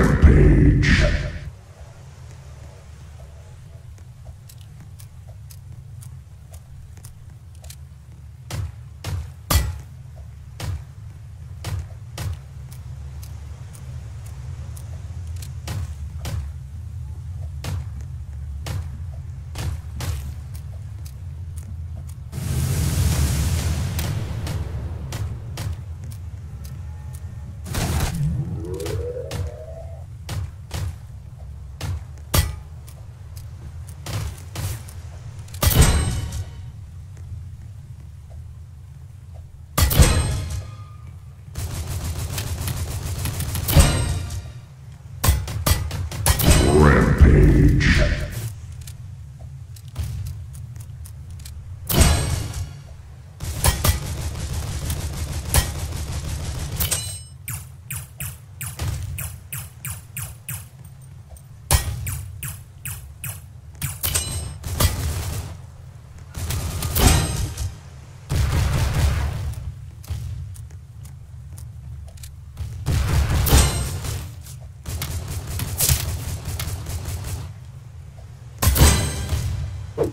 Rampage. Rampage. Yeah.